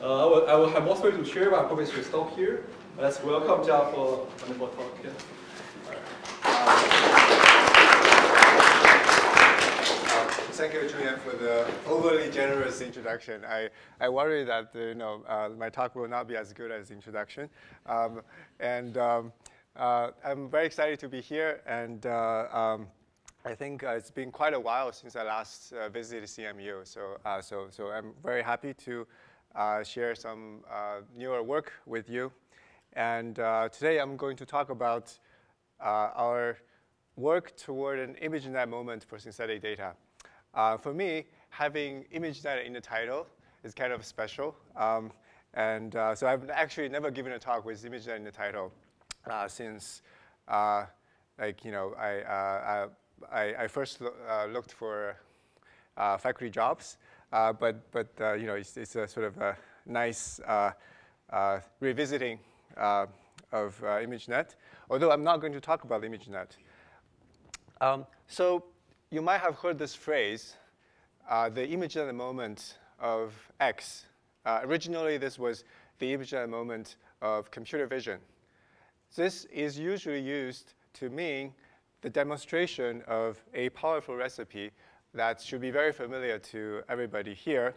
Uh, I, will, I will have more stories to share, but I probably should stop here. Let's welcome Jia for wonderful talk. Yeah. Thank you, Julian, for the overly generous introduction. I, I worry that you know uh, my talk will not be as good as the introduction. Um, and um, uh, I'm very excited to be here. And uh, um, I think uh, it's been quite a while since I last uh, visited CMU. So, uh, so, so I'm very happy to share some newer work with you. And today I'm going to talk about our work toward an image ImageNet moment for synthetic data. Uh, for me, having ImageNet in the title is kind of special. Um, and uh, so I've actually never given a talk with ImageNet in the title uh, since, uh, like, you know, I, uh, I, I, first lo uh, looked for faculty jobs. But, but you know, it's, it's, a sort of a nice revisiting of ImageNet, although I'm not going to talk about ImageNet. Um, so you might have heard this phrase, uh, the ImageNet moment of X. Uh, originally, this was the ImageNet moment of computer vision. This is usually used to mean the demonstration of a powerful recipe that should be very familiar to everybody here.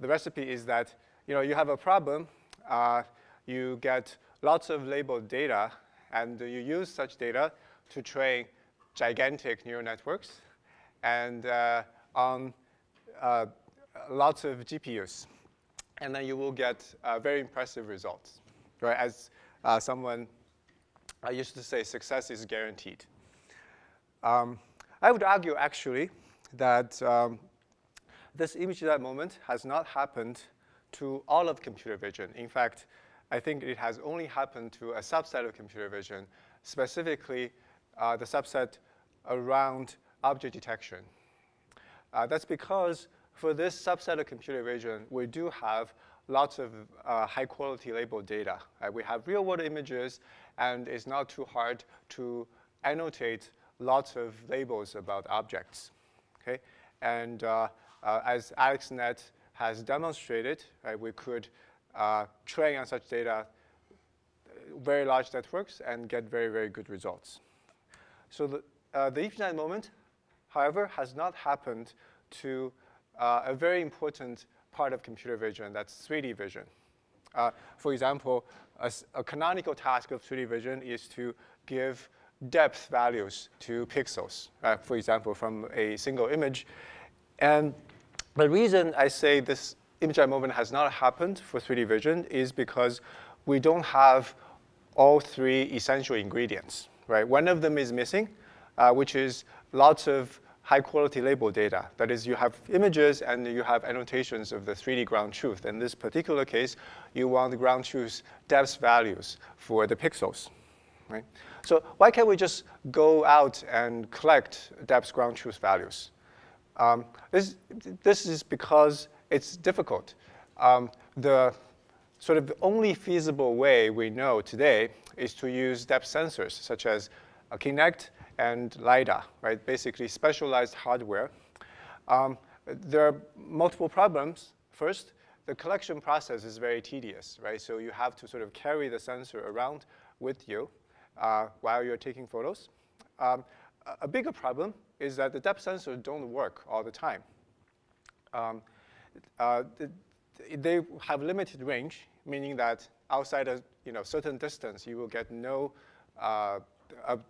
The recipe is that you know you have a problem, uh, you get lots of labeled data, and you use such data to train gigantic neural networks and uh, on uh, lots of GPUs. And then you will get uh, very impressive results. Right? As uh, someone I used to say, success is guaranteed. Um, I would argue, actually, that um, this image at that moment has not happened to all of computer vision. In fact, I think it has only happened to a subset of computer vision, specifically uh, the subset around object detection. Uh, that's because for this subset of computer vision, we do have lots of uh, high quality labeled data. Uh, we have real world images, and it's not too hard to annotate lots of labels about objects. Okay? And uh, uh, as AlexNet has demonstrated, we could uh, train on such data very large networks and get very, very good results. So the, uh, the moment however, has not happened to uh, a very important part of computer vision, that's 3D vision. Uh, for example, a, a, canonical task of 3D vision is to give depth values to pixels, uh, for example, from a single image. And the reason I say this image moment has not happened for 3D vision is because we don't have all three essential ingredients, right? One of them is missing, uh, which is lots of high quality label data. That is, you have images and you have annotations of the 3D ground truth. In this particular case, you want the ground truth depth values for the pixels. Right? So why can't we just go out and collect depth ground truth values? Um, this, this is because it's difficult. Um, the sort of only feasible way we know today is to use depth sensors, such as Kinect and LiDAR, right? Basically specialized hardware. Um, there are multiple problems. First, the collection process is very tedious, right? So you have to sort of carry the sensor around with you uh, while you're taking photos. Um, a bigger problem is that the depth sensors don't work all the time. Um, uh, they have limited range, meaning that outside a you know, certain distance, you will get no uh,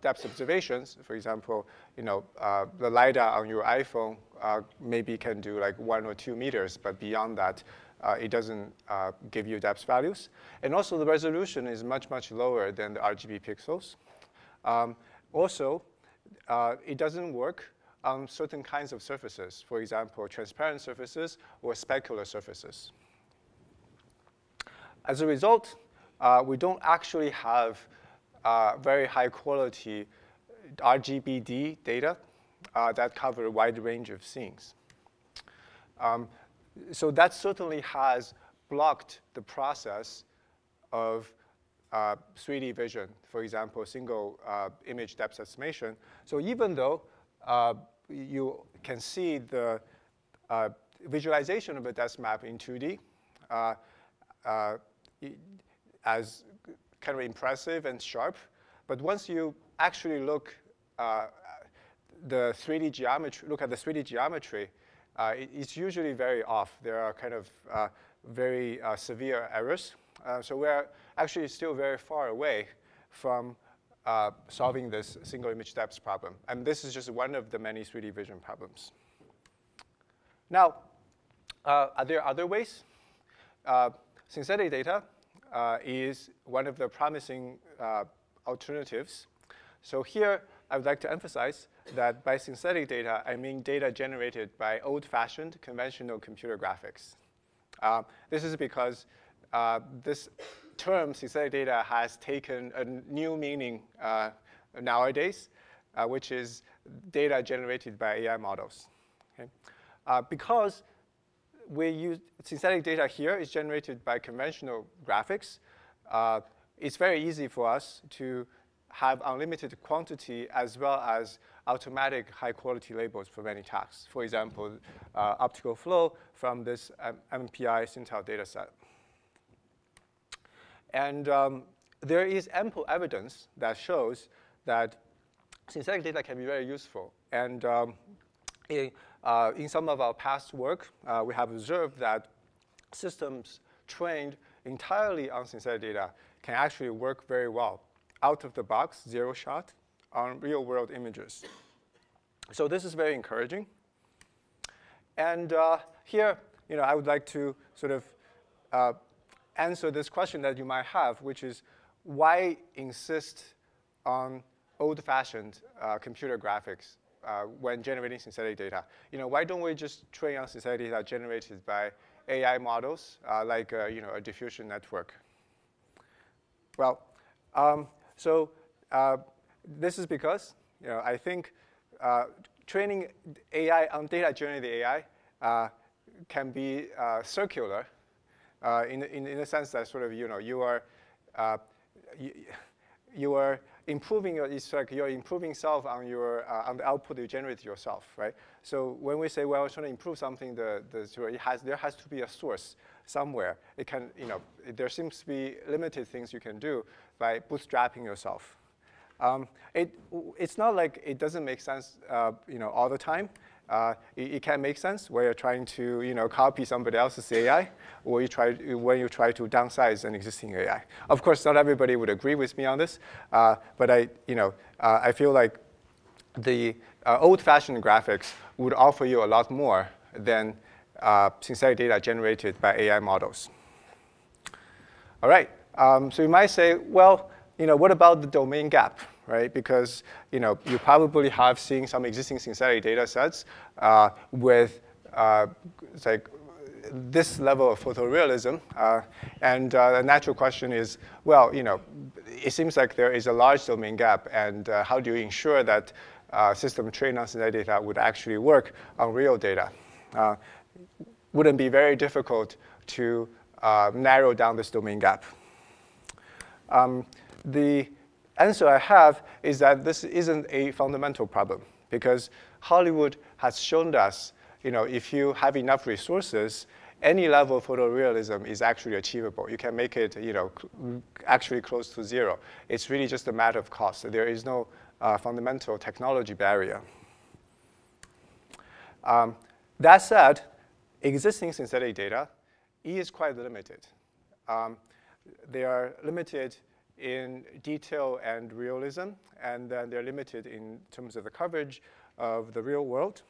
depth observations, for example, you know, uh, the LiDAR on your iPhone uh, maybe can do like one or two meters, but beyond that, uh, it doesn't uh, give you depth values. And also the resolution is much, much lower than the RGB pixels. Um, also, uh, it doesn't work on certain kinds of surfaces, for example, transparent surfaces or specular surfaces. As a result, uh, we don't actually have uh, very high quality RGBD data uh, that cover a wide range of scenes. Um, so that certainly has blocked the process of uh, 3D vision, for example, single uh, image depth estimation. So even though uh, you can see the uh, visualization of a depth map in 2D, uh, as kind of impressive and sharp. But once you actually look uh, the 3D geometry, look at the 3D geometry, uh, it, it's usually very off. There are kind of uh, very uh, severe errors. Uh, so we're actually still very far away from uh, solving this single image depth problem. And this is just one of the many 3D vision problems. Now, are there other ways? synthetic data is one of the promising alternatives. So here, I would like to emphasize that by synthetic data, I mean data generated by old-fashioned conventional computer graphics. Uh, this is because uh, this term, synthetic data, has taken a new meaning uh, nowadays, uh, which is data generated by AI models. Okay? Uh, because we use synthetic data here is generated by conventional graphics, uh, it's very easy for us to have unlimited quantity as well as automatic high quality labels for many tasks. For example, uh, optical flow from this um, MPI Sintel dataset. And um, there is ample evidence that shows that synthetic data can be very useful. And um, in, uh, in, some of our past work, uh, we have observed that systems trained entirely on synthetic data can actually work very well out of the box, zero shot, on real world images. So this is very encouraging. And uh, here, you know, I would like to sort of uh, answer this question that you might have, which is why insist on old-fashioned uh, computer graphics uh, when generating synthetic data? You know, why don't we just train on synthetic data generated by AI models, uh, like, uh, you know, a diffusion network? Well, um, so uh, this is because you know, I think uh, training AI on data generated AI uh, can be uh, circular uh, in, in, in the sense that sort of, you know, you are, uh, you, you, are improving your, it's like you're improving self on your, on the output you generate yourself, right? So when we say, well, we're trying to improve something, the, the, it has, there has to be a source somewhere. It can, you know, there seems to be limited things you can do by bootstrapping yourself. Um, it, it's not like it doesn't make sense, uh, you know, all the time. Uh, it, it, can make sense where you're trying to, you know, copy somebody else's AI, or you try when you try to downsize an existing AI. Of course, not everybody would agree with me on this, uh, but I, you know, uh, I feel like the uh, old-fashioned graphics would offer you a lot more than uh, synthetic data generated by AI models. All right, um, so you might say, well, you know, what about the domain gap, right? Because you know, you probably have seen some existing synthetic data sets uh, with uh, like this level of photorealism. Uh, and uh, the natural question is, well, you know, it seems like there is a large domain gap, and uh, how do you ensure that uh, system trained on synthetic data would actually work on real data? Uh, wouldn't be very difficult to uh, narrow down this domain gap. Um, the answer I have is that this isn't a fundamental problem because Hollywood has shown us, you know, if you have enough resources, any level of photorealism is actually achievable. You can make it, you know, actually close to zero. It's really just a matter of cost. There is no uh, fundamental technology barrier. Um, that said, existing synthetic data is quite limited. Um, they are limited in detail and realism, and then they're limited in terms of the coverage of the real world.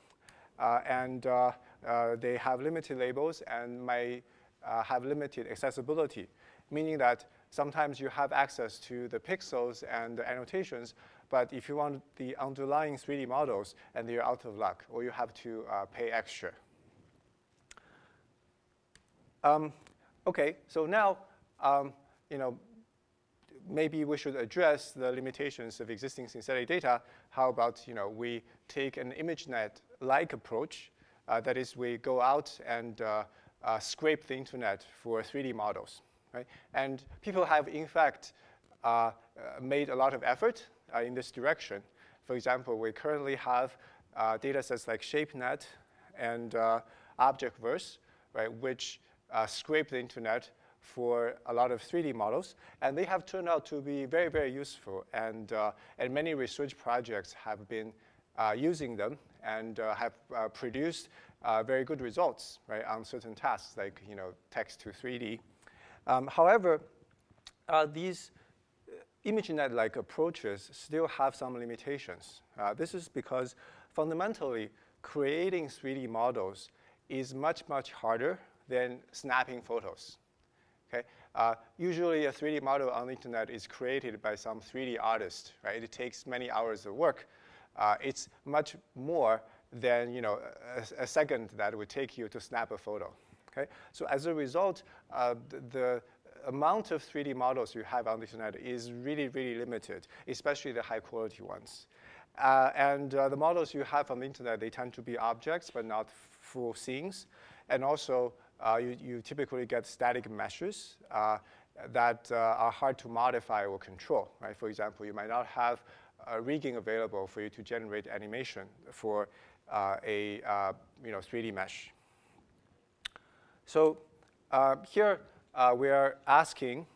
Uh, and uh, uh, they have limited labels and may uh, have limited accessibility, meaning that sometimes you have access to the pixels and the annotations, but if you want the underlying 3D models, and you're out of luck, or you have to uh, pay extra. Um, okay, so now, um, you know, maybe we should address the limitations of existing synthetic data. How about, you know, we take an ImageNet-like approach. Uh, that is, we go out and uh, uh, scrape the internet for 3D models, right? And people have, in fact, uh, uh, made a lot of effort uh, in this direction. For example, we currently have data sets like ShapeNet and Objaverse, right, which uh, scrape the internet for a lot of 3D models, and they have turned out to be very, very useful. And, uh, and many research projects have been uh, using them and uh, have uh, produced uh, very good results right, on certain tasks like you know, text to 3D. Um, however, these ImageNet-like approaches still have some limitations. this is because fundamentally, creating 3D models is much, much harder than snapping photos. Okay? Uh, usually a 3D model on the internet is created by some 3D artist, right? It takes many hours of work. Uh, it's much more than you know, a, a, second that would take you to snap a photo. Okay? So as a result, uh, the, the amount of 3D models you have on the internet is really, really limited, especially the high quality ones. Uh, and uh, the models you have on the internet, they tend to be objects, but not full scenes. And also, you, you, typically get static meshes uh, that uh, are hard to modify or control. Right? For example, you might not have rigging available for you to generate animation for uh, a you know, 3D mesh. So here we are asking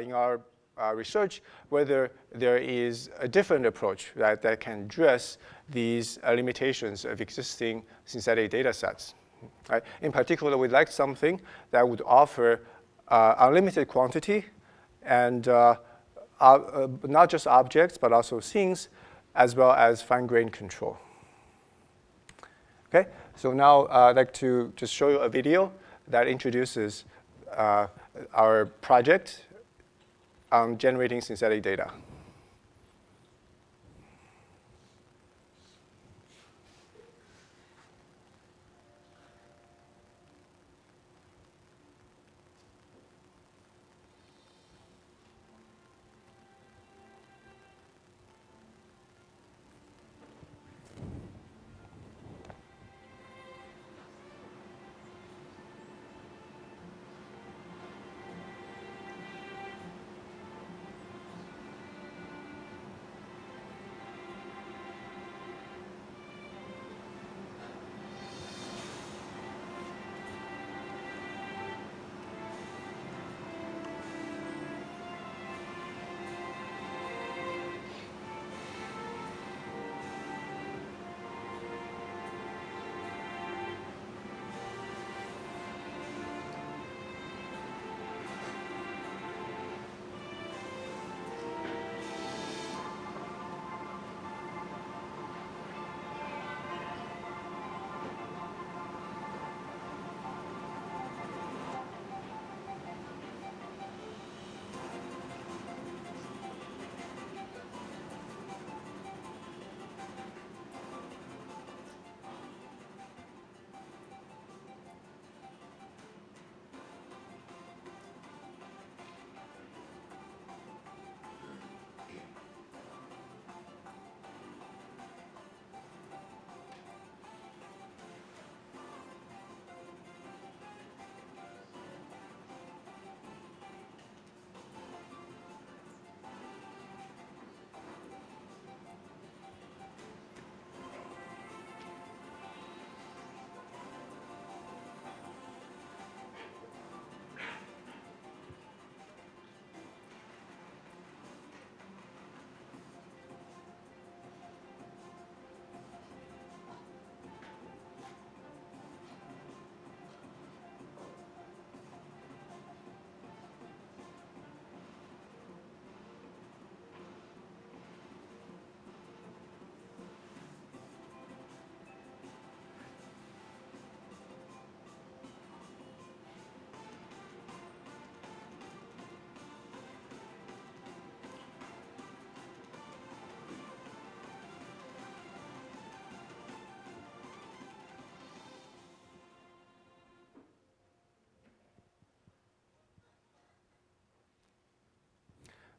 in our uh, research whether there is a different approach that, that can address these uh, limitations of existing synthetic data sets. Right? In particular, we'd like something that would offer uh, unlimited quantity and uh, uh, not just objects, but also things, as well as fine-grained control. Okay, so now uh, I'd like to just show you a video that introduces uh, our project on generating synthetic data.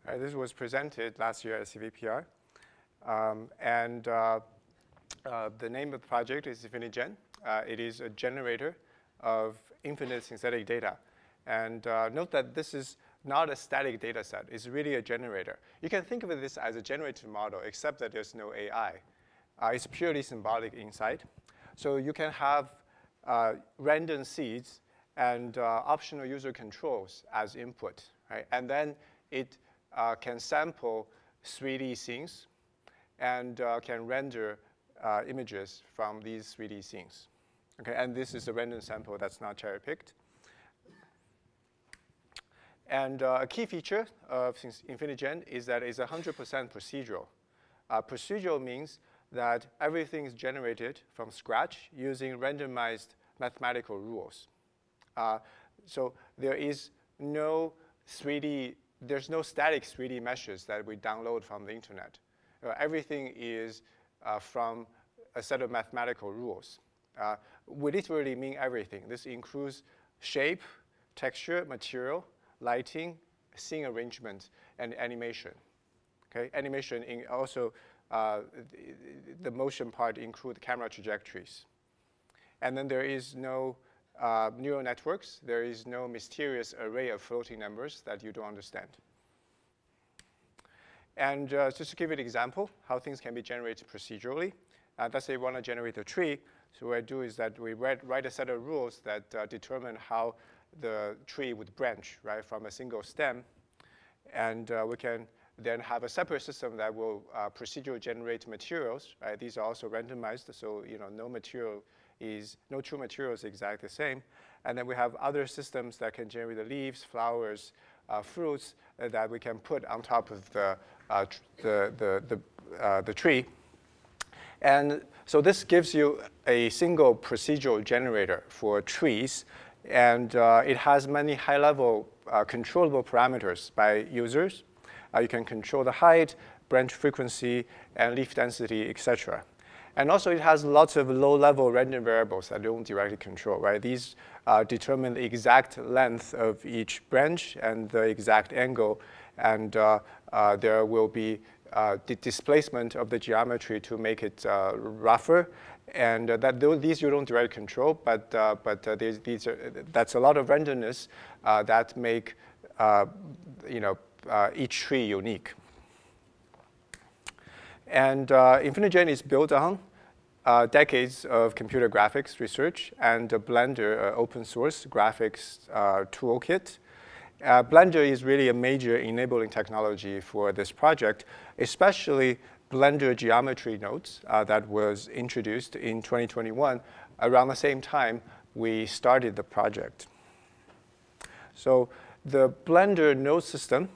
Uh, this was presented last year at CVPR. Um, and uh, uh, the name of the project is InfiniGen. Uh, it is a generator of infinite synthetic data. And uh, note that this is not a static data set. It's really a generator. You can think of this as a generative model, except that there's no AI. It's purely symbolic inside. So you can have random seeds and optional user controls as input, right? And then it can sample 3D scenes and can render images from these 3D scenes. Okay, and this is a random sample that's not cherry-picked. And uh, a key feature of InfiniGen is that it's 100% procedural. Uh, procedural means that everything is generated from scratch using randomized mathematical rules. Uh, so there is no 3D, there's no static 3D meshes that we download from the internet. Uh, everything is uh, from a set of mathematical rules. Uh, we literally mean everything. This includes shape, texture, material, lighting, scene arrangement, and animation. Okay, animation also uh, the, the, motion part include camera trajectories. And then there is no uh, neural networks. There is no mysterious array of floating numbers that you don't understand. And uh, just to give you an example, how things can be generated procedurally. Uh, let's say we want to generate a tree. So what I do is that we write, write a set of rules that uh, determine how the tree would branch, right, from a single stem. And uh, we can then have a separate system that will uh, procedurally generate materials, right? These are also randomized, so you know, no material is, no true material is exactly the same. And then we have other systems that can generate the leaves, flowers, uh, fruits uh, that we can put on top of the, uh, the, the, the, uh, the tree. And so this gives you a single procedural generator for trees and uh, it has many high-level uh, controllable parameters by users. You can control the height, branch frequency, and leaf density, etc. And also it has lots of low-level random variables that don't directly control, right? These uh, determine the exact length of each branch and the exact angle, and uh, uh, there will be the displacement of the geometry to make it rougher, and uh, that these you don't directly control, but, uh, but uh, these, are, that's a lot of randomness uh, that make uh, you know, uh, each tree unique. And InfiniGen is built on decades of computer graphics research and Blender open source graphics toolkit. Blender is really a major enabling technology for this project, especially Blender geometry nodes uh, that was introduced in 2021 around the same time we started the project. So the Blender node system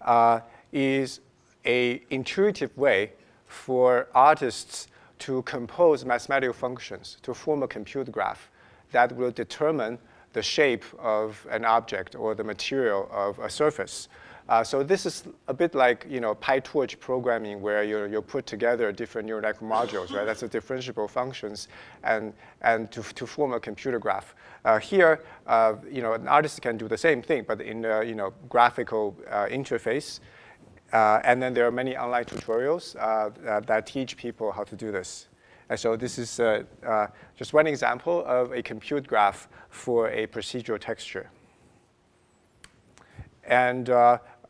uh, is a intuitive way for artists to compose mathematical functions to form a compute graph that will determine the shape of an object or the material of a surface. Uh, so this is a bit like you know PyTorch programming, where you you put together different neural network modules, right? That's the differentiable functions, and and to to form a computer graph. Uh, here, uh, you know, an artist can do the same thing, but in a you know graphical uh, interface. Uh, and then there are many online tutorials uh, that teach people how to do this. And so this is just one example of a compute graph for a procedural texture. And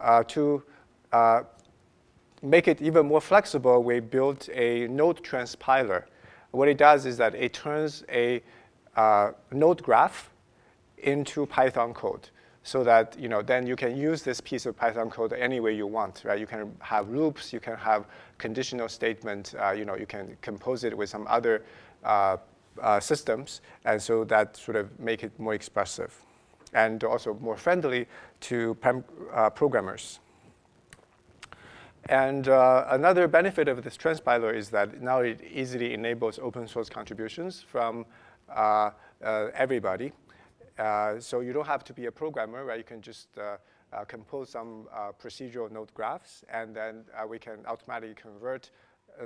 uh, to uh, make it even more flexible, we built a node transpiler. What it does is that it turns a uh, node graph into Python code so that you know then you can use this piece of Python code any way you want, right? You can have loops, you can have conditional statement, uh, you know, you can compose it with some other uh, uh, systems, and so that sort of make it more expressive and also more friendly to uh, programmers. And uh, another benefit of this transpiler is that now it easily enables open source contributions from uh, everybody. Uh, so you don't have to be a programmer, right? You can just uh, compose some procedural node graphs, and then we can automatically convert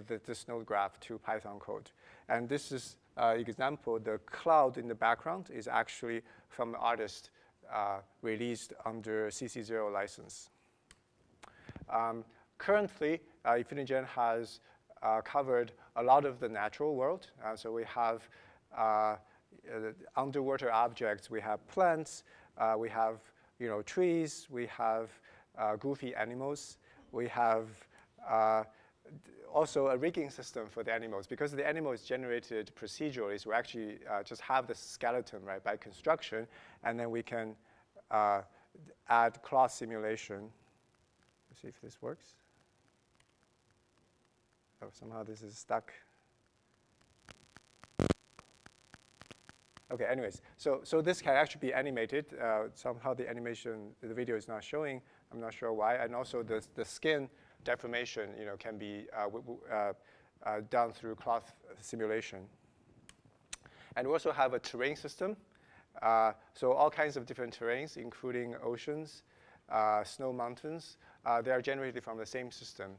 the, this node graph to Python code. And this is uh, example, the cloud in the background is actually from the artist uh, released under CC0 license. Um, currently, uh, InfiniGen has uh, covered a lot of the natural world. Uh, so we have uh, uh, underwater objects, we have plants, we have you know, trees, we have goofy animals, we have also a rigging system for the animals. Because the animal is generated procedurally, so we actually uh, just have the skeleton, right, by construction, and then we can uh, add cloth simulation. Let's see if this works. Oh, somehow this is stuck. Okay, anyways, so, so this can actually be animated. Uh, somehow the animation, the video is not showing. I'm not sure why. And also the, the skin deformation, you know, can be uh, uh, uh, done through cloth simulation. And we also have a terrain system. Uh, so all kinds of different terrains, including oceans, uh, snow mountains, they are generated from the same system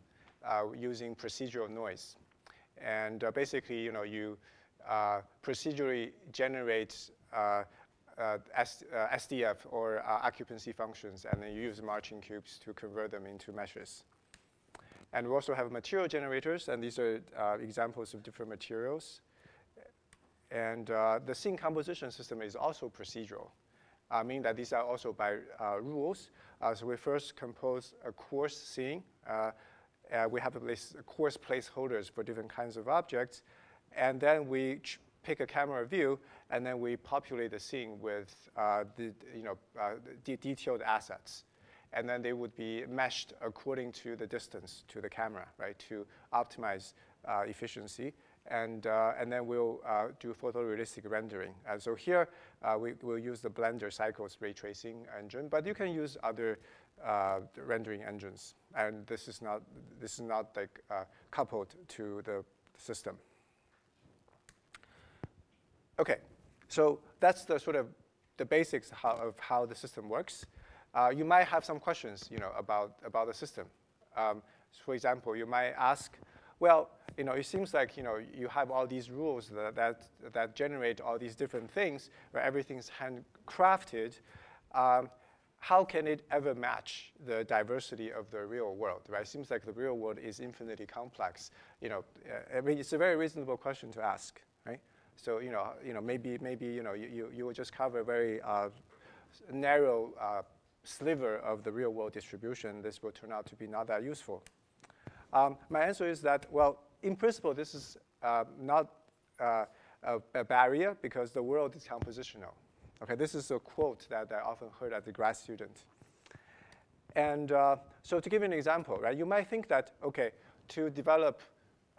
using procedural noise. And basically, you know, you procedurally generates uh, uh, SDF or occupancy functions, and then you use marching cubes to convert them into meshes. And we also have material generators, and these are examples of different materials. And the scene composition system is also procedural. I mean that these are also by uh, rules. Uh, so we first compose a coarse scene. Uh, we have a coarse placeholders for different kinds of objects and then we pick a camera view, and then we populate the scene with uh, the you know uh, de detailed assets, and then they would be meshed according to the distance to the camera, right, to optimize uh, efficiency. And, uh, and then we'll uh, do photorealistic rendering. And so here, uh, we will use the Blender Cycles ray tracing engine, but you can use other rendering engines. And this is not, this is not like coupled to the system. Okay, so that's the sort of the basics how, of how the system works. Uh, you might have some questions, you know, about, about the system. Um, so for example, you might ask, well, you know, it seems like, you know, you have all these rules that, that, that generate all these different things where everything's handcrafted. Um, how can it ever match the diversity of the real world, right? It seems like the real world is infinitely complex. You know, uh, I mean, it's a very reasonable question to ask? So you know, you know, maybe maybe you know you, you, will just cover a very uh, narrow uh, sliver of the real world distribution. This will turn out to be not that useful. Um, my answer is that well, in principle, this is uh, not uh, a, a, barrier because the world is compositional. Okay, this is a quote that I often heard as a grad student. And uh, so to give you an example, right, you might think that okay, to develop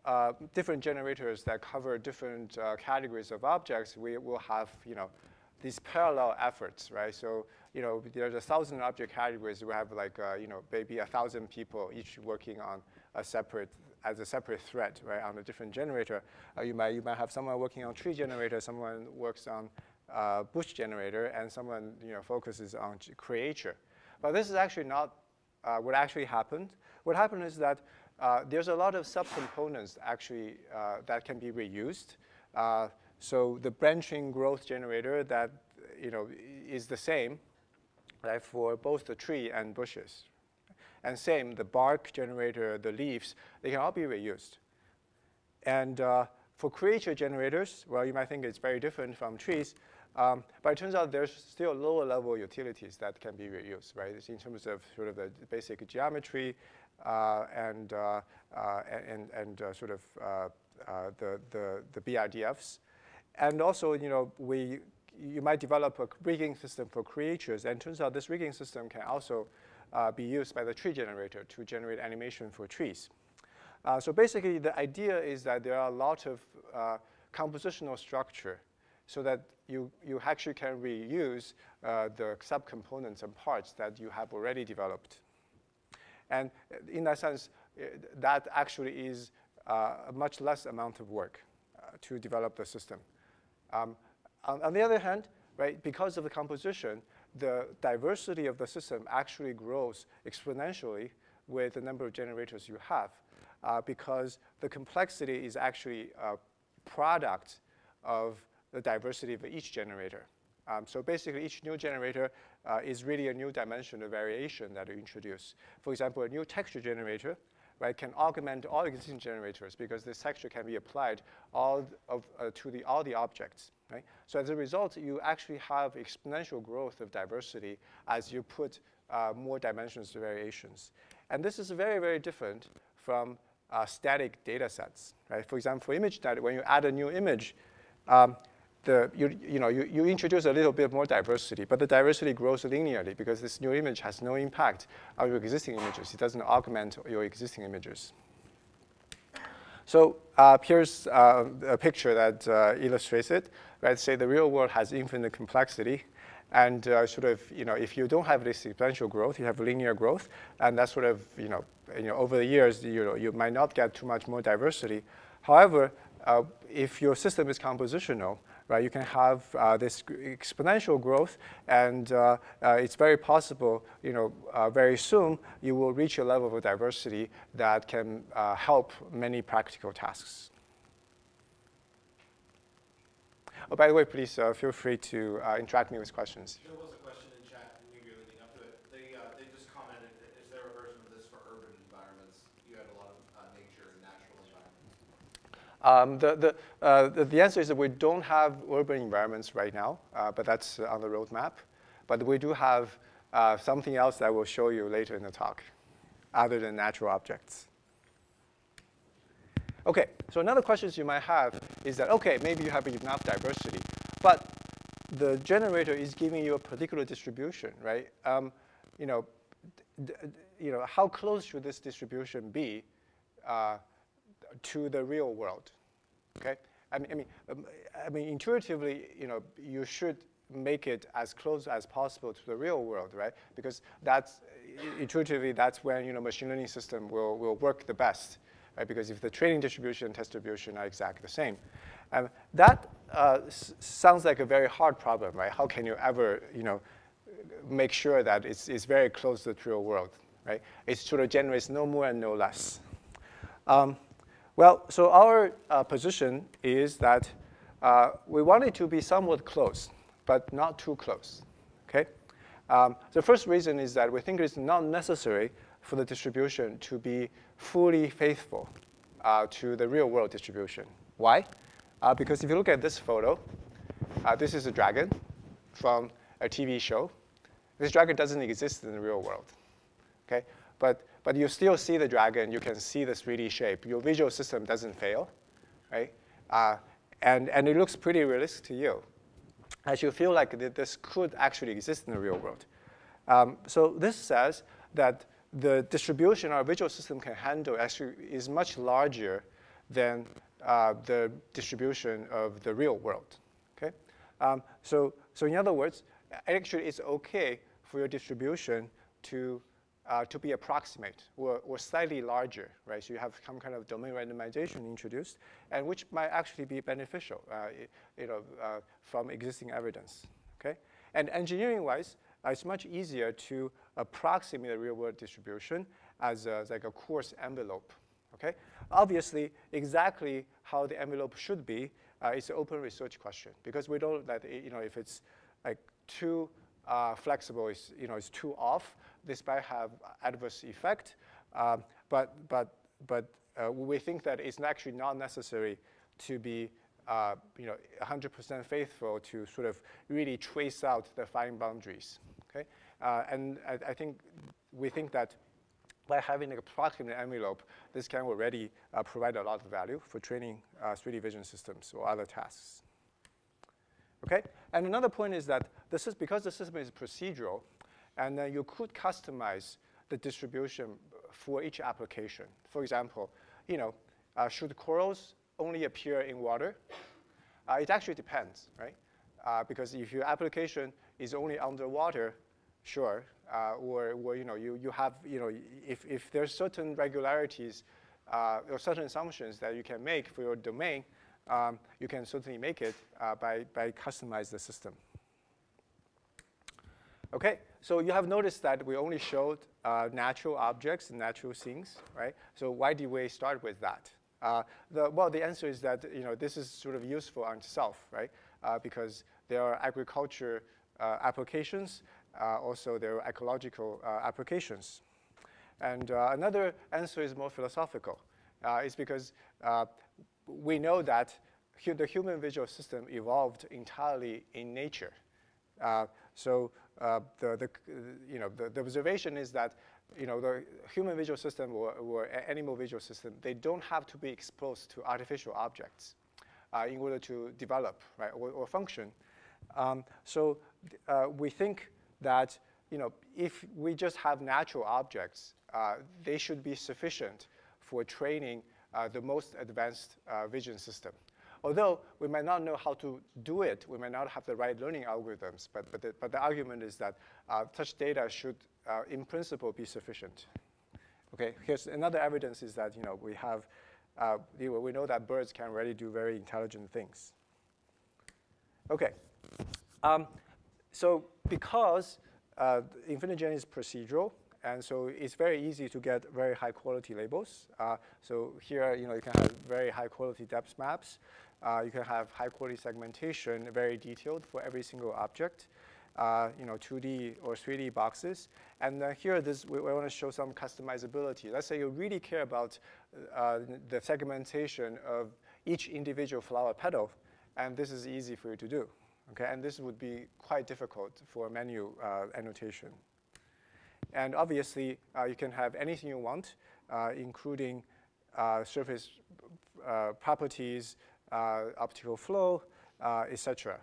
uh, different generators that cover different uh, categories of objects, we will have, you know, these parallel efforts, right? So, you know, there's a thousand object categories. We have like, uh, you know, maybe a thousand people each working on a separate, as a separate thread, right, on a different generator. Uh, you might, you might have someone working on tree generator, someone works on uh, bush generator, and someone, you know, focuses on creature. But this is actually not uh, what actually happened. What happened is that uh, there's a lot of subcomponents actually uh, that can be reused. Uh, so the branching growth generator that you know is the same right, for both the tree and bushes. And same, the bark generator, the leaves, they can all be reused. And uh, for creature generators, well, you might think it's very different from trees, um, but it turns out there's still lower level utilities that can be reused, right? It's in terms of sort of the basic geometry, and, uh, uh, and, and sort of the, the, the BRDFs. And also, you know, we, you might develop a rigging system for creatures, and turns out this rigging system can also be used by the tree generator to generate animation for trees. Uh, so basically, the idea is that there are a lot of uh, compositional structure so that you, you actually can reuse uh, the subcomponents and parts that you have already developed. And in that sense, uh, that actually is uh, a much less amount of work uh, to develop the system. Um, on, on, the other hand, right, because of the composition, the diversity of the system actually grows exponentially with the number of generators you have uh, because the complexity is actually a product of the diversity of each generator. Um, so basically, each new generator uh, is really a new dimension of variation that you introduce. For example, a new texture generator right, can augment all existing generators because this texture can be applied all of, uh, to the, all the objects. Right? So as a result, you actually have exponential growth of diversity as you put uh, more dimensions to variations. And this is very, very different from uh, static data sets, right? For example, for image data, when you add a new image, um, the, you, you, know, you, you introduce a little bit more diversity, but the diversity grows linearly because this new image has no impact on your existing images. It doesn't augment your existing images. So uh, here's uh, a picture that uh, illustrates it. Right? Say the real world has infinite complexity. And uh, sort of, you know, if you don't have this exponential growth, you have linear growth, and that's sort of, you know, you know over the years, you know, you might not get too much more diversity. However, uh, if your system is compositional, right? You can have uh, this exponential growth, and uh, uh, it's very possible, you know, uh, very soon you will reach a level of diversity that can uh, help many practical tasks. Oh, by the way, please feel free to interact me with questions. Um, the, the, uh, the, the, answer is that we don't have urban environments right now, uh, but that's on the roadmap. But we do have uh, something else that I will show you later in the talk, other than natural objects. Okay, so another question you might have is that, okay, maybe you have enough diversity, but the generator is giving you a particular distribution, right? Um, you, know, you know, how close should this distribution be uh, to the real world? Okay, I mean, I mean, um, I mean, intuitively, you know, you should make it as close as possible to the real world, right? Because that's intuitively that's when you know machine learning system will will work the best, right? Because if the training distribution and test distribution are exactly the same, um, that uh, sounds like a very hard problem, right? How can you ever you know make sure that it's it's very close to the real world, right? It sort of generates no more and no less. Um, well, so our uh, position is that uh, we want it to be somewhat close, but not too close, okay? Um, the first reason is that we think it's not necessary for the distribution to be fully faithful uh, to the real world distribution. Why? Uh, because if you look at this photo, uh, this is a dragon from a TV show. This dragon doesn't exist in the real world, okay? But but you still see the dragon. You can see the 3D shape. Your visual system doesn't fail, right? Uh, and, and it looks pretty realistic to you, as you feel like this could actually exist in the real world. Um, so this says that the distribution our visual system can handle actually is much larger than uh, the distribution of the real world. Okay? Um, so, so in other words, actually it's okay for your distribution to uh, to be approximate or, or slightly larger, right? So you have some kind of domain randomization introduced, and which might actually be beneficial, uh, you know, uh, from existing evidence, okay? And engineering-wise, uh, it's much easier to approximate the real-world distribution as, a, like a coarse envelope, okay? Obviously, exactly how the envelope should be uh, is an open research question because we don't that you know if it's like too uh, flexible, is you know, it's too off, this might have adverse effect, um, but, but, but uh, we think that it's actually not necessary to be uh, you know, 100% faithful to sort of really trace out the fine boundaries. Okay? Uh, and I, I, think we think that by having an approximate envelope, this can already uh, provide a lot of value for training 3D uh, vision systems or other tasks. Okay? And another point is that this is because the system is procedural, and then you could customize the distribution for each application. For example, you know, uh, should corals only appear in water? Uh, it actually depends, right? Uh, because if your application is only underwater, sure, uh, or, or you know, you, you have, you know, if, if there's certain regularities uh, or certain assumptions that you can make for your domain, um, you can certainly make it uh, by, by customize the system. Okay, so you have noticed that we only showed uh, natural objects and natural things, right? So why did we start with that? Uh, the, well, the answer is that you know this is sort of useful on itself, right? Uh, because there are agriculture uh, applications, uh, also there are ecological uh, applications. And another answer is more philosophical. it's because we know that the human visual system evolved entirely in nature. So uh, the, the, you know, the, the, observation is that you know, the human visual system or, or animal visual system, they don't have to be exposed to artificial objects uh, in order to develop right, or, or function. Um, so uh, we think that you know, if we just have natural objects, uh, they should be sufficient for training uh, the most advanced uh, vision system. Although we might not know how to do it, we might not have the right learning algorithms, but, but, the, but the argument is that uh, such data should, uh, in principle, be sufficient. Okay, here's another evidence is that you know, we have, uh, we know that birds can really do very intelligent things. Okay, um, so because uh, InfiniGen is procedural, and so it's very easy to get very high quality labels. Uh, so here, you know, you can have very high quality depth maps. Uh, you can have high quality segmentation, very detailed for every single object. Uh, you know, 2D or 3D boxes. And here, this, we, we want to show some customizability. Let's say you really care about uh, the segmentation of each individual flower petal, and this is easy for you to do. Okay, and this would be quite difficult for menu uh, annotation. And obviously, uh, you can have anything you want, uh, including surface properties, optical flow, etc.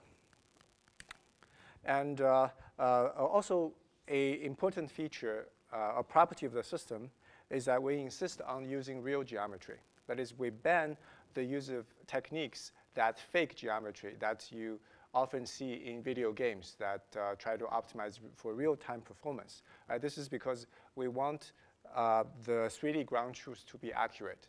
And also, a important feature, a property of the system, is that we insist on using real geometry. That is, we ban the use of techniques that fake geometry that you often see in video games that uh, try to optimize for real-time performance. Uh, this is because we want uh, the 3D ground truth to be accurate.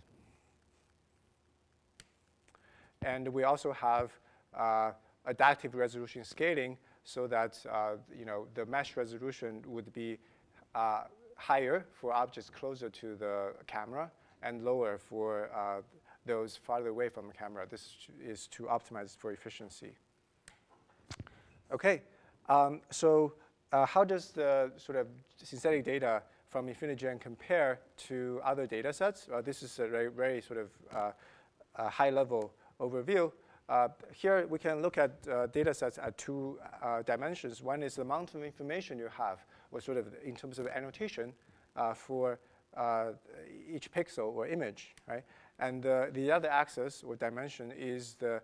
And we also have uh, adaptive resolution scaling so that uh, you know, the mesh resolution would be uh, higher for objects closer to the camera and lower for those farther away from the camera. This is to optimize for efficiency. Okay, um, so uh, how does the sort of synthetic data from InfiniGen compare to other data sets? Uh, this is a very, very sort of uh, high-level overview. Uh, here we can look at uh, data sets at two uh, dimensions. One is the amount of information you have, or sort of in terms of annotation for each pixel or image, right? And the other axis or dimension is the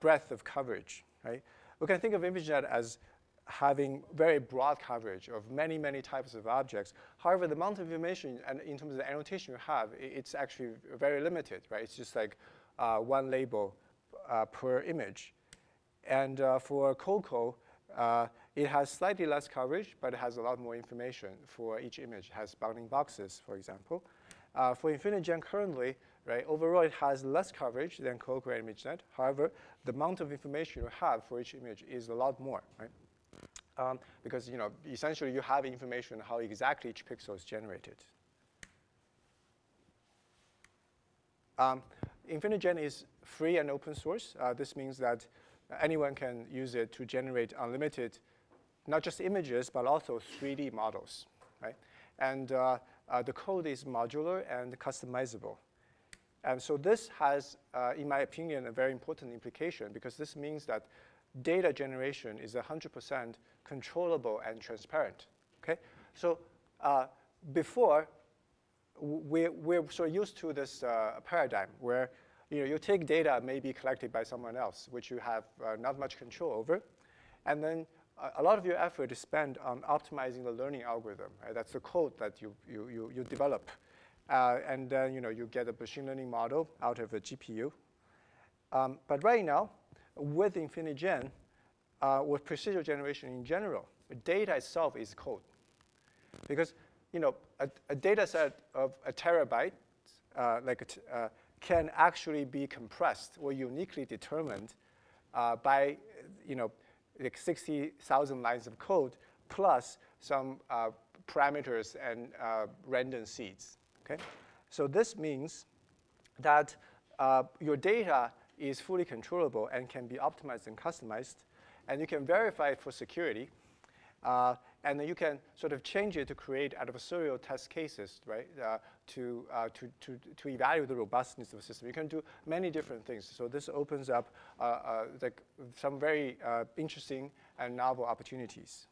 breadth of coverage, right? We can think of ImageNet as having very broad coverage of many, many types of objects. However, the amount of information and in terms of the annotation you have, it's actually very limited, right? It's just like uh, one label uh, per image. And uh, for COCO, uh, it has slightly less coverage, but it has a lot more information for each image. It has bounding boxes, for example. Uh, for InfiniGen currently, right, overall it has less coverage than COCO and ImageNet. However, the amount of information you have for each image is a lot more, right? Um, because you know, essentially you have information on how exactly each pixel is generated. Um, InfiniGen is free and open source. Uh, this means that anyone can use it to generate unlimited, not just images, but also 3D models, right? And uh, uh, the code is modular and customizable. And so this has, uh, in my opinion, a very important implication because this means that data generation is 100% controllable and transparent. Okay? So uh, before, we, we're so used to this uh, paradigm where you, know, you take data maybe collected by someone else, which you have uh, not much control over, and then a lot of your effort is spent on optimizing the learning algorithm. Right? That's the code that you, you, you, you develop. Uh, and then you, know, you get a machine learning model out of a GPU. Um, but right now, with InfiniGen, uh, with procedural generation in general, the data itself is code. Because you know, a, a data set of a terabyte uh, like uh, can actually be compressed or uniquely determined uh, by you know, like 60,000 lines of code plus some uh, parameters and uh, random seeds. Okay? So this means that uh, your data is fully controllable and can be optimized and customized, and you can verify it for security. And then you can sort of change it to create adversarial test cases, right, uh, to, uh, to, to, to evaluate the robustness of the system. You can do many different things. So this opens up uh, uh like some very uh, interesting and novel opportunities.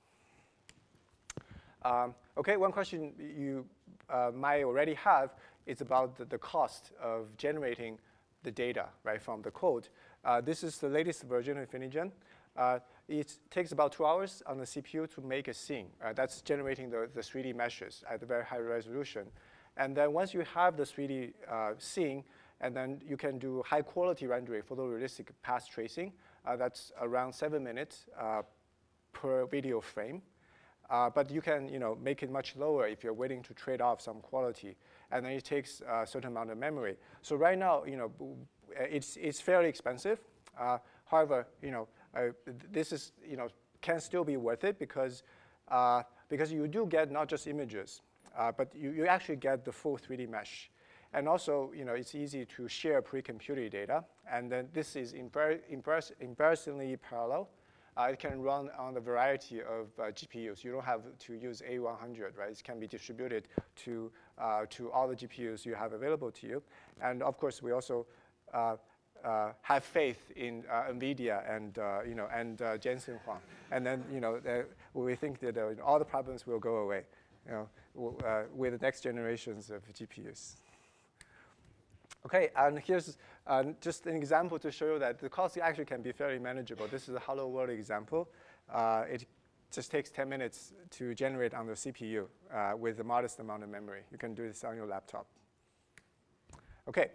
Um, okay, one question you uh, might already have is about the, the, cost of generating the data, right, from the code. this is the latest version of InfiniGen. Uh, it takes about two hours on the CPU to make a scene. Uh, that's generating the, the 3D meshes at a very high resolution. And then once you have the 3D uh, scene, and then you can do high quality rendering, photorealistic path tracing. Uh, that's around seven minutes uh, per video frame. Uh, but you can you know, make it much lower if you're willing to trade off some quality. And then it takes a certain amount of memory. So right now, you know, it's, it's fairly expensive. however, you know, uh, this is, you know, can still be worth it because, uh, because you do get not just images, uh, but you, you actually get the full 3D mesh. And also, you know, it's easy to share pre-computed data. And then this is embar embarrassingly parallel. Uh, it can run on a variety of uh, GPUs. You don't have to use A100, right? It can be distributed to, uh, to all the GPUs you have available to you. And of course, we also uh, have faith in uh, NVIDIA and, uh, you know, and uh, Jensen Huang. And then, you know, we think that uh, all the problems will go away, you know, uh, with the next generations of GPUs. Okay, and here's just an example to show you that the cost actually can be fairly manageable. This is a Hello World example. it just takes 10 minutes to generate on the CPU with a modest amount of memory. You can do this on your laptop. Okay,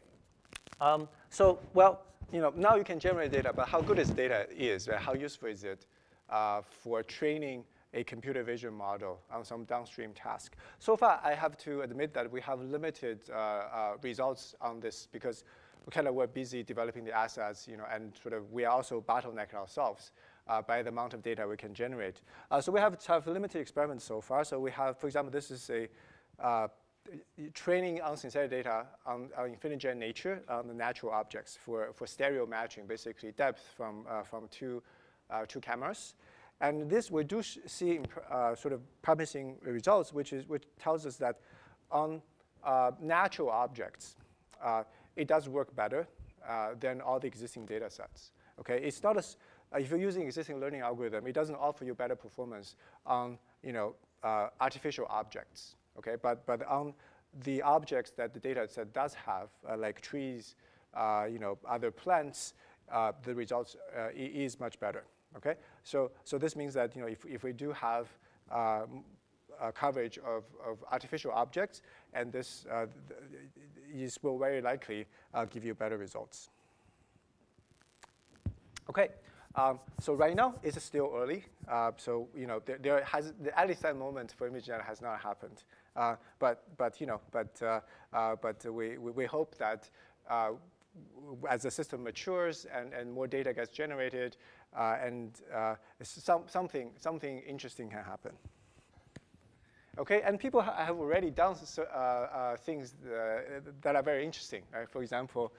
um, so, well, you know, now you can generate data, but how good is data is, right? How useful is it uh, for training a computer vision model on some downstream task? So far, I have to admit that we have limited uh, uh, results on this because we kind of were busy developing the assets, you know, and sort of we are also bottlenecked ourselves. Uh, by the amount of data we can generate. Uh, so we have, have limited experiments so far. So we have, for example, this is a uh, training on synthetic data on, on InfiniGen nature on the natural objects for, for stereo matching, basically depth from, uh, from two, uh, two cameras. And this we do see uh, sort of promising results, which, is, which tells us that on uh, natural objects, uh, it does work better uh, than all the existing data sets. Okay, it's not as, if you're using existing learning algorithm, it doesn't offer you better performance on you know, artificial objects okay? But, but on the objects that the data set does have, uh, like trees, uh, you know, other plants, uh, the results uh, is much better, okay? So, so this means that, you know, if, if we do have um, coverage of, of artificial objects, and this uh, is will very likely give you better results. Okay, um, so right now it's still early. Uh, so you know there, there has the at least that moment for image ImageNet has not happened. Uh, but, but, you know, but, uh, uh, but we, we hope that as the system matures and, and more data gets generated, and some, something, something interesting can happen. Okay, and people ha have already done uh, uh, things uh, that are very interesting. Right? For example,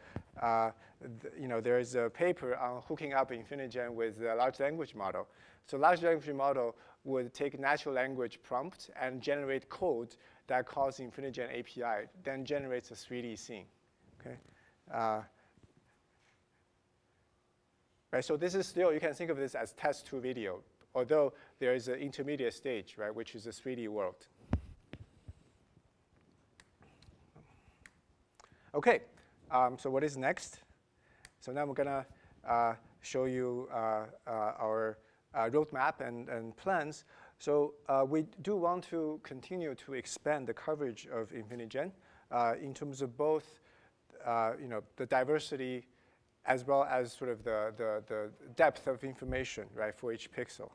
you know, there is a paper on hooking up InfiniGen with a large language model. So large language model would take natural language prompt and generate code that calls the InfiniGen API, then generates a 3D scene. Okay. Uh, right, so this is still, you can think of this as text to video although there is an intermediate stage, right, which is a 3D world. Okay, um, so what is next? So now I'm gonna uh, show you uh, uh, our roadmap and, and plans. So uh, we do want to continue to expand the coverage of InfiniGen uh, in terms of both, you know, the diversity as well as sort of the, the, the depth of information, right, for each pixel.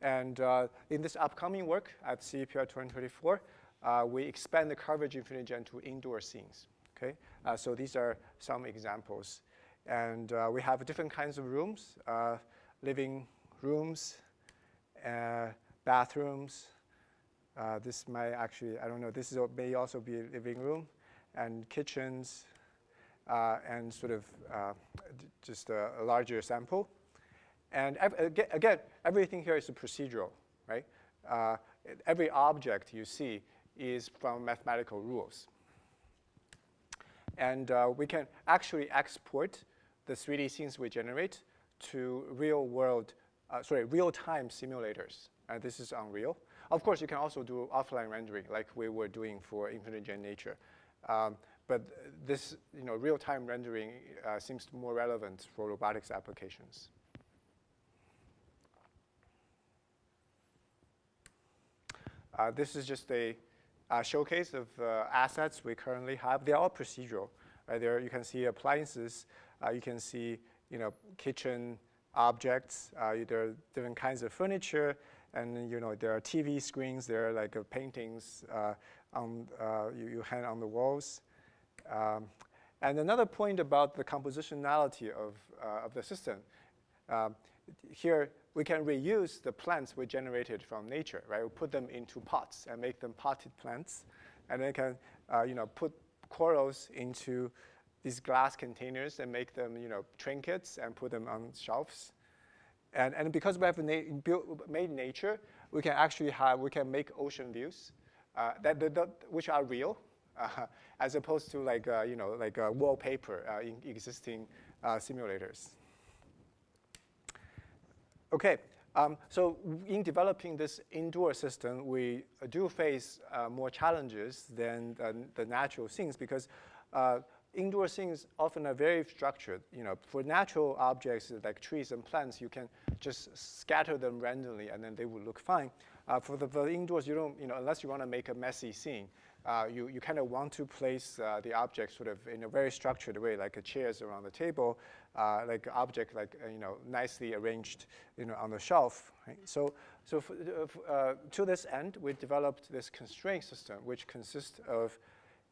And uh, in this upcoming work at CVPR 2024, uh, we expand the coverage of InfiniGen to indoor scenes. Okay, uh, so these are some examples. And uh, we have different kinds of rooms, uh, living rooms, uh, bathrooms. this might actually, I don't know, this is, may also be a living room, and kitchens, and sort of just a, a larger sample. And again, everything here is procedural, right? uh, every object you see is from mathematical rules. And uh, we can actually export the 3D scenes we generate to real world, uh, sorry, real-time simulators. And this is Unreal. Of course, you can also do offline rendering like we were doing for Infinigen Nature. Um, but this you know, real-time rendering uh, seems more relevant for robotics applications. Uh, this is just a showcase of uh, assets we currently have. They're all procedural. Right? There you can see appliances. Uh, you can see you know, kitchen objects. Uh, there are different kinds of furniture. And you know, there are TV screens. There are like paintings on, you, you hang on the walls. Um, and another point about the compositionality of, uh, of the system, um, here we can reuse the plants we generated from nature, right? We put them into pots and make them potted plants. And then can, uh, you know, put corals into these glass containers and make them, you know, trinkets and put them on shelves. And, and because we have na built, made nature, we can actually have, we can make ocean views uh, that, that, that, which are real, uh, as opposed to like, uh, you know, like wallpaper uh, in existing simulators. Okay, um, so in developing this indoor system, we do face uh, more challenges than uh, the natural scenes because uh, indoor scenes often are very structured. You know, for natural objects like trees and plants, you can just scatter them randomly and then they will look fine. for the for indoors, you don't, you know, unless you want to make a messy scene, uh, you, you kind of want to place uh, the object sort of in a very structured way, like chairs around the table, uh, like object like, uh, you know, nicely arranged, you know, on the shelf. Right? So, so uh, uh, to this end, we developed this constraint system, which consists of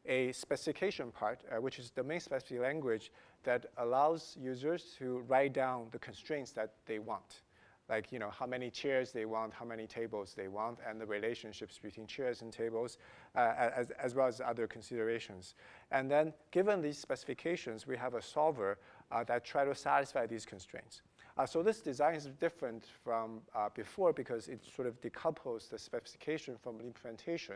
a specification part, which is domain specific language that allows users to write down the constraints that they want like you know how many chairs they want, how many tables they want, and the relationships between chairs and tables, uh, as, as well as other considerations. And then given these specifications, we have a solver uh, that try to satisfy these constraints. Uh, so this design is different from uh, before because it sort of decouples the specification from the implementation.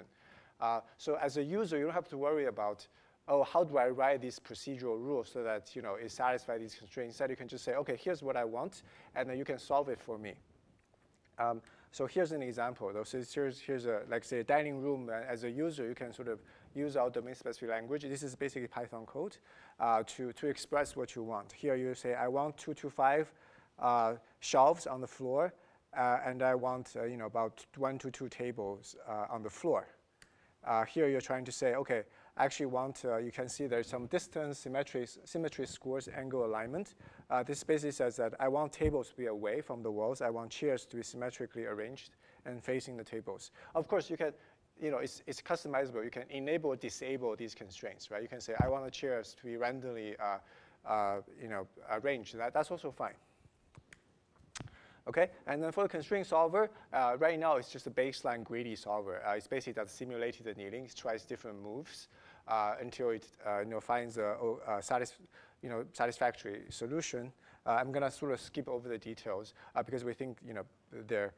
Uh, so as a user, you don't have to worry about oh, how do I write these procedural rules so that you know it satisfies these constraints? Instead, you can just say, okay, here's what I want, and then you can solve it for me. Um, so here's an example. Though. So here's, here's a, like say, a dining room. Uh, as a user, you can sort of use our domain-specific language. This is basically Python code uh, to, to express what you want. Here you say, I want two to five uh, shelves on the floor, uh, and I want uh, you know, about one to two tables uh, on the floor. Here you're trying to say, okay, I actually want, uh, you can see there's some distance, symmetry, symmetry scores, angle alignment. Uh, this basically says that I want tables to be away from the walls. I want chairs to be symmetrically arranged and facing the tables. Of course, you can, you know, it's, it's customizable. You can enable or disable these constraints, right? You can say, I want the chairs to be randomly, uh, uh you know, arranged. That, that's also fine. Okay, and then for the constraint solver, uh, right now it's just a baseline greedy solver. Uh, it's basically that simulated annealing. It tries different moves uh, until it uh, you know, finds a, a you know, satisfactory solution. Uh, I'm to sort of skip over the details uh, because we think you know, there,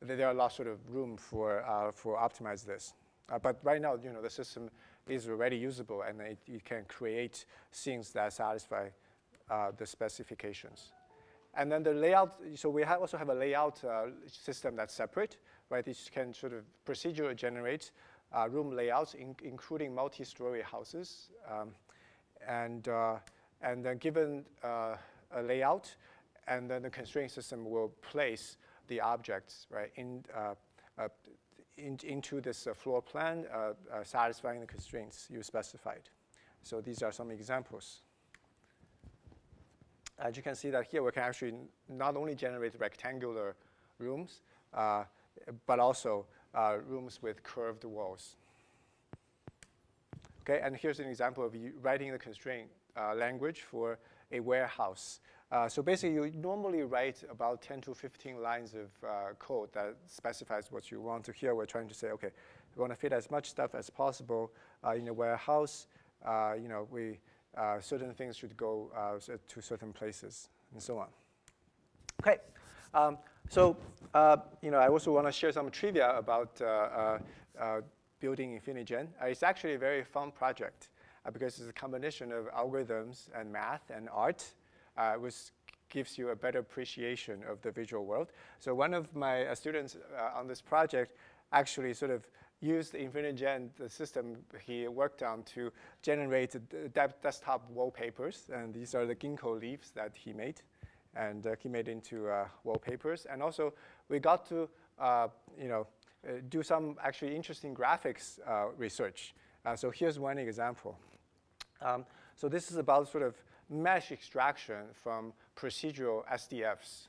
there are lots sort of room for, for optimize this. but right now, you know, the system is already usable and it, it can create things that satisfy the specifications. And then the layout, so we ha also have a layout uh, system that's separate, right? It can sort of procedurally generate uh, room layouts, in, including multi-story houses. Um, and, uh, and then given uh, a layout, and then the constraint system will place the objects right, in, uh, uh, in into this floor plan, satisfying the constraints you specified. So these are some examples. As you can see that here, we can actually not only generate rectangular rooms, uh, but also uh, rooms with curved walls. Okay, and here's an example of writing the constraint uh, language for a warehouse. Uh, so basically, you normally write about 10 to 15 lines of uh, code that specifies what you want. To here, we're trying to say, okay, we want to fit as much stuff as possible uh, in a warehouse. You know, we uh, certain things should go to certain places, and so on. Okay, um, so, uh, you know, I also want to share some trivia about uh, uh, uh building InfiniGen. Uh, it's actually a very fun project because it's a combination of algorithms and math and art, which gives you a better appreciation of the visual world. So one of my students on this project actually sort of used the InfiniGen, the system he worked on to generate desktop wallpapers. And these are the ginkgo leaves that he made. And uh, he made into uh, wallpapers. And also, we got to uh, you know, uh, do some actually interesting graphics uh, research. Uh, so here's one example. Um, so this is about sort of mesh extraction from procedural SDFs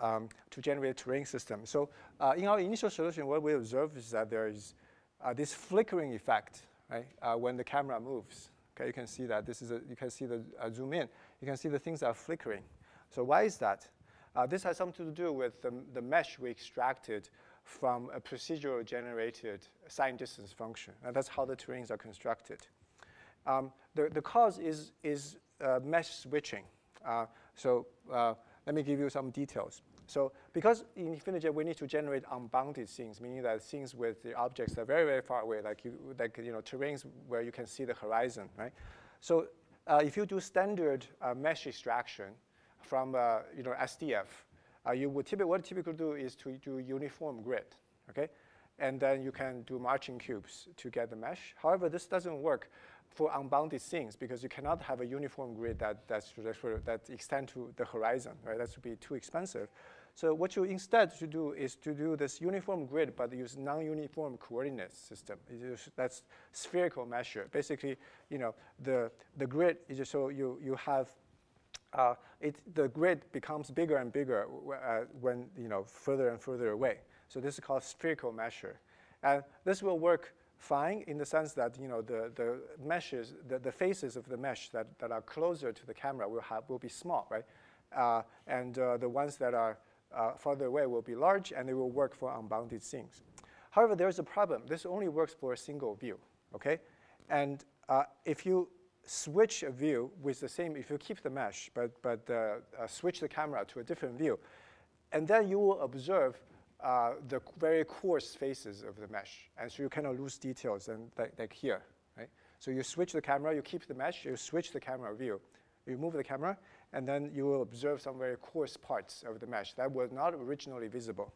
um, to generate a terrain system. So uh, in our initial solution, what we observed is that there is uh, this flickering effect, right, uh, when the camera moves. Okay, you can see that this is a, you can see the uh, zoom in. You can see the things are flickering. So why is that? Uh, this has something to do with the, the mesh we extracted from a procedural generated signed distance function. And that's how the terrains are constructed. Um, the, the cause is, is uh, mesh switching. so let me give you some details. So because in InfiniGen we need to generate unbounded scenes, meaning that scenes with the objects that are very, very far away, like, you, like you know, terrains where you can see the horizon, right? So uh, if you do standard uh, mesh extraction from uh, you know, SDF, uh, you would typically, what typically do is to do uniform grid, okay? And then you can do marching cubes to get the mesh. However, this doesn't work for unbounded things because you cannot have a uniform grid that, that's, that extend to the horizon, right? That would be too expensive. So what you instead should do is to do this uniform grid, but use non-uniform coordinate system. that's spherical mesher. Basically, you know, the, the grid is just so you, you have, uh, it, the grid becomes bigger and bigger uh, when, you know, further and further away. So this is called spherical mesher. And this will work fine in the sense that you know the, the meshes, the, the faces of the mesh that, that are closer to the camera will, have, will be small, right? Uh, and uh, the ones that are uh, farther away will be large, and they will work for unbounded scenes. However, there's a problem. This only works for a single view, okay? And uh, if you switch a view with the same, if you keep the mesh, but, but uh, uh, switch the camera to a different view, and then you will observe uh, the very coarse faces of the mesh. And so you cannot lose details and like, like here, right? So you switch the camera, you keep the mesh, you switch the camera view. You move the camera, and then you will observe some very coarse parts of the mesh that were not originally visible.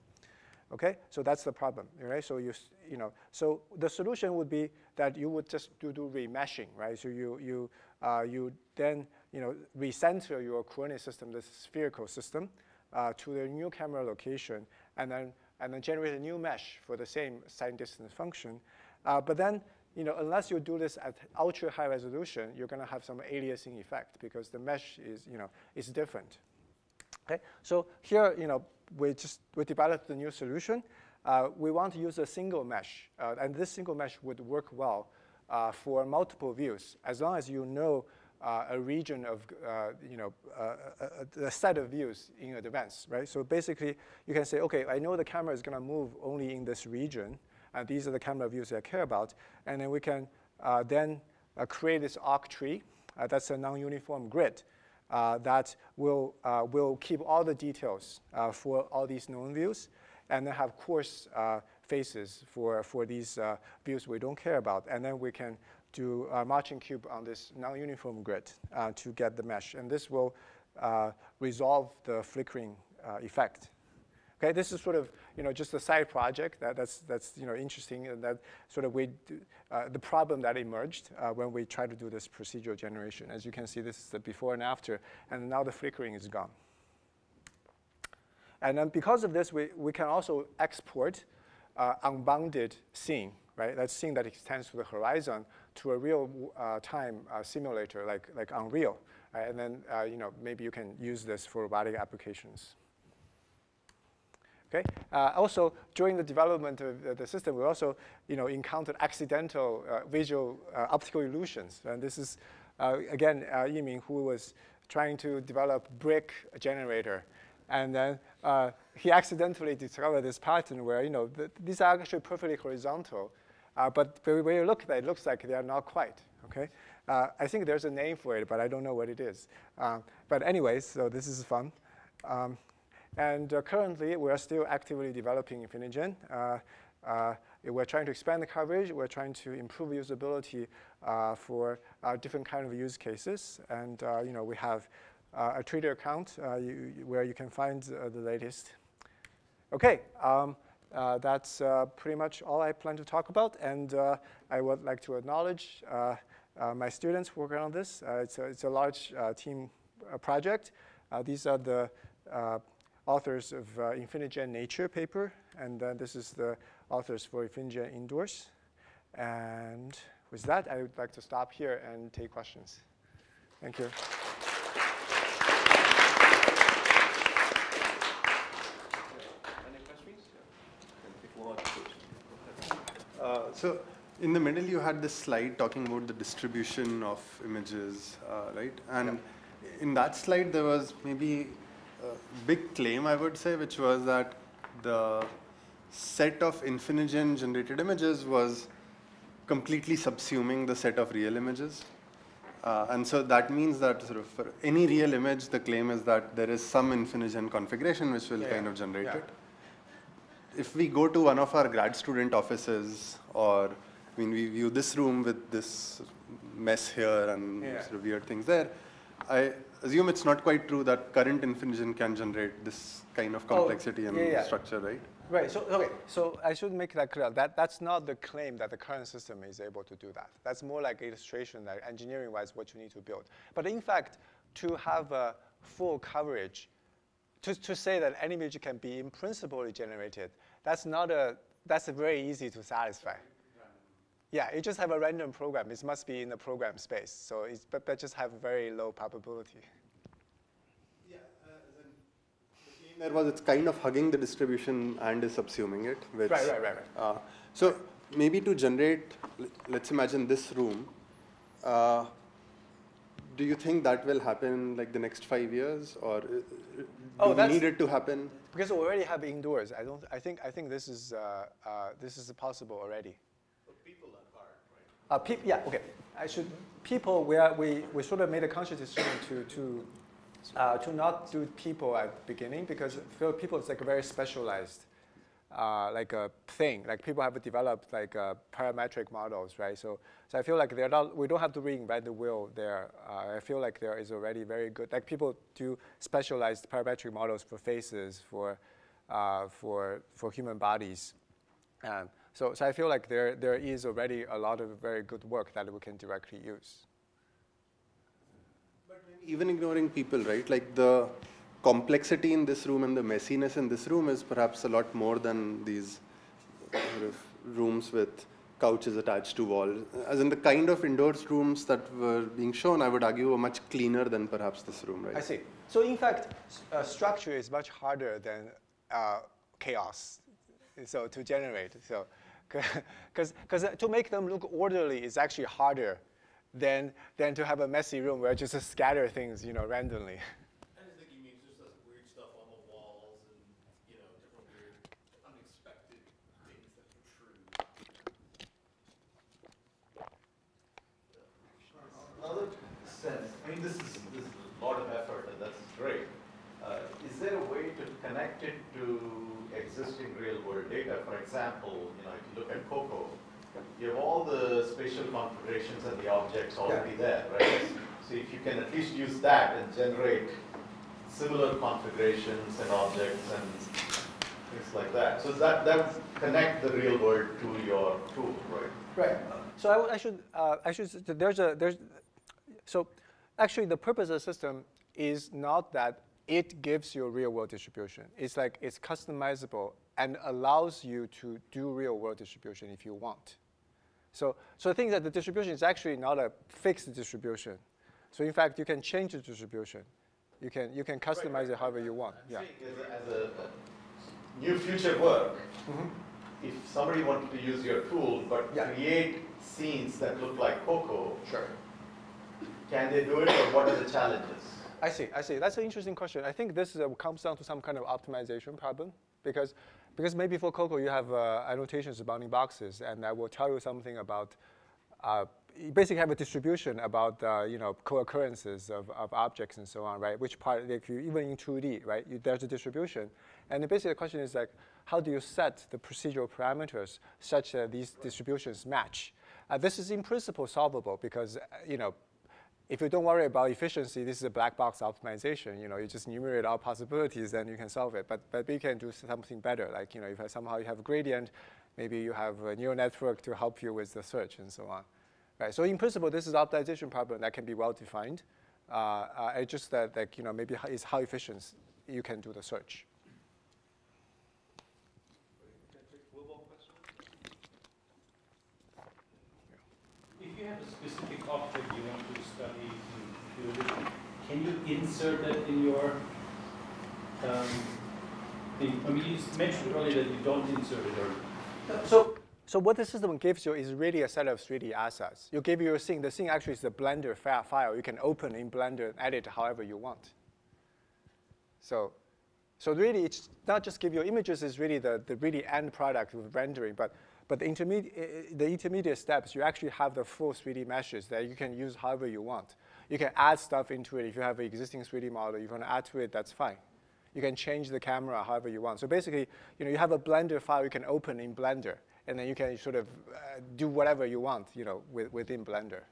Okay, so that's the problem, right? So you, you know, so the solution would be that you would just do, do remeshing, right? So you, you, uh, you then, you know, recenter your coordinate system, the spherical system, uh, to the new camera location, and then, and then generate a new mesh for the same signed distance function. Uh, but then, you know, unless you do this at ultra high resolution, you're going to have some aliasing effect because the mesh is, you know, is different. Okay, so here, you know, we just we developed the new solution. Uh, we want to use a single mesh, uh, and this single mesh would work well uh, for multiple views as long as you know uh, a region of, uh, you know, uh, a, a, set of views in advance, right? So basically, you can say, okay, I know the camera is going to move only in this region, and these are the camera views I care about, and then we can uh, then uh, create this octree. Uh, that's a non-uniform grid that will, will keep all the details for all these known views, and then have coarse faces for, for these views we don't care about, and then we can do a marching cube on this non-uniform grid uh, to get the mesh. And this will uh, resolve the flickering uh, effect. Okay, this is sort of you know just a side project that, that's that's you know interesting and that sort of we uh, the problem that emerged uh, when we try to do this procedural generation. As you can see, this is the before and after, and now the flickering is gone. And then because of this, we, we can also export unbounded scene, right? That scene that extends to the horizon to a real uh, time uh, simulator like, like Unreal. Right? And then uh, you know, maybe you can use this for robotic applications. Okay. Uh, also, during the development of the system, we also, you know, encountered accidental uh, visual uh, optical illusions. And this is, again, uh, Yiming, who was trying to develop brick generator. And then he accidentally discovered this pattern where, you know, th these are actually perfectly horizontal. Uh, but when you look at it, it looks like they are not quite, okay? Uh, I think there's a name for it, but I don't know what it is. Uh, but anyways, so this is fun. Um, And uh, currently, we are still actively developing Infinigen. Uh, uh, we're trying to expand the coverage. We're trying to improve usability for different kind of use cases. And you know, we have a Twitter account you, where you can find the latest. Okay, um, Uh, that's uh, pretty much all I plan to talk about. And uh, I would like to acknowledge my students working on this. it's, a, it's a large team project. these are the authors of uh, Infinigen Nature paper, and then this is the authors for Infinigen Indoors. And with that, I would like to stop here and take questions. Thank you. Uh, so in the middle, you had this slide talking about the distribution of images, uh, right? And in that slide, there was maybe a big claim, I would say, which was that the set of Infinigen generated images was completely subsuming the set of real images. Uh, and so that means that sort of for any real image, the claim is that there is some Infinigen configuration which will yeah, kind of generate yeah. it. If we go to one of our grad student offices, or I mean, we view this room with this mess here and yeah. sort of weird things there, I assume it's not quite true that current Infinigen can generate this kind of oh, complexity oh, and structure, right? Right. So okay. So I should make that clear. That that's not the claim that the current system is able to do that. That's more like illustration, like engineering-wise, what you need to build. But in fact, to have a full coverage, to to say that any image can be in principle generated, that's not a that's a very easy to satisfy. Yeah, you just have a random program. It must be in the program space. So it's, but, but just have very low probability. there was it's kind of hugging the distribution and is subsuming it. Which, right, right, right. right. Uh, so maybe to generate, let's imagine this room. Uh, do you think that will happen in like the next five years, or uh, do oh, we need it to happen? Because we already have indoors. I don't. I think. I think this is uh, uh, this is possible already. But people are hard, right? Uh, pe- yeah. Okay. I should. People. We are, we we sort of made a conscious decision to to uh, to not do people at the beginning because for people it's like a very specialized uh, like a thing. Like people have developed like uh, parametric models, right? So, so I feel like they're not. We don't have to reinvent the wheel there. Uh, I feel like there is already very good. Like people do specialized parametric models for faces, for uh, for for human bodies. Um, so, so I feel like there there is already a lot of very good work that we can directly use But even ignoring people, right? Like the complexity in this room and the messiness in this room is perhaps a lot more than these sort of rooms with couches attached to walls. As in the kind of indoors rooms that were being shown, I would argue were much cleaner than perhaps this room, right? I see. So in fact, uh, structure is much harder than uh, chaos. So to generate, so because to make them look orderly is actually harder than, than to have a messy room where just scatter things, you know, randomly. I just think you mean just like weird stuff on the walls and, you know, different weird, unexpected things that protrude. Another sense, I mean, this is, this is a lot of effort and that's great. Uh, is there a way to connect it to existing real world data? For example, you know, if you look at COCO, you have all the spatial configurations and the objects already there, right? So if you can at least use that and generate similar configurations and objects and things like that. So that that connect the real world to your tool, right? Right. So I, I should uh, I should there's a there's so actually the purpose of the system is not that it gives you a real world distribution. It's like it's customizable and allows you to do real world distribution if you want. So, so I think that the distribution is actually not a fixed distribution. So in fact, you can change the distribution. You can, you can customize right, right, it however you want. I'm yeah. As a, as a, new future work, mm-hmm. if somebody wanted to use your tool but yeah. create scenes that look like Coco, sure. can they do it or what are the challenges? I see, I see. That's an interesting question. I think this uh, comes down to some kind of optimization problem because because maybe for Coco you have uh, annotations bounding boxes, and I will tell you something about uh, you basically have a distribution about uh, you know co-occurrences of, of objects and so on, right? Which part, like you, even in 2D, right? You, there's a distribution, and basically the question is like, how do you set the procedural parameters such that these distributions match? Uh, this is in principle solvable because uh, you know if you don't worry about efficiency, this is a black box optimization. You know, you just enumerate all possibilities, then you can solve it. But but we can do something better. Like you know, if somehow you have a gradient, maybe you have a neural network to help you with the search and so on. Right. So in principle, this is optimization problem that can be well defined. Uh, uh, it's just that like you know maybe is how efficient you can do the search. If you have a specific object you want study in computer vision, can you insert that in your um, thing? I mean, you mentioned earlier that you don't insert it or So, so what the system gives you is really a set of 3D assets. You give you a thing. The thing actually is the Blender file. You can open in Blender and edit however you want. So, so really, it's not just give you images. Is really the, the really end product with rendering, but but the intermediate the intermediate steps, you actually have the full 3D meshes that you can use however you want. You can add stuff into it. If you have an existing 3D model, you want to add to it, that's fine. You can change the camera however you want. So basically, you know, you have a Blender file you can open in Blender, and then you can sort of uh, do whatever you want, you know, with, within Blender.